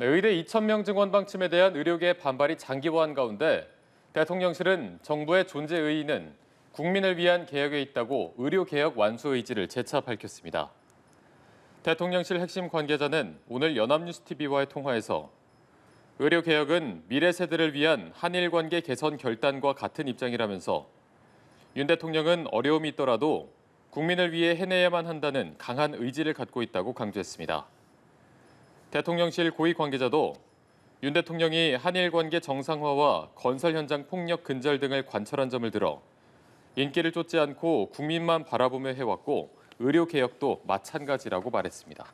네, 의대 2,000명 증원 방침에 대한 의료계의 반발이 장기화한 가운데 대통령실은 정부의 존재 의의는 국민을 위한 개혁에 있다고 의료개혁 완수 의지를 재차 밝혔습니다. 대통령실 핵심 관계자는 오늘 연합뉴스TV와의 통화에서 의료개혁은 미래 세대를 위한 한일 관계 개선 결단과 같은 입장이라면서 윤 대통령은 어려움이 있더라도 국민을 위해 해내야만 한다는 강한 의지를 갖고 있다고 강조했습니다. 대통령실 고위 관계자도 윤 대통령이 한일 관계 정상화와 건설 현장 폭력 근절 등을 관철한 점을 들어 인기를 쫓지 않고 국민만 바라보며 해왔고 의료 개혁도 마찬가지라고 말했습니다.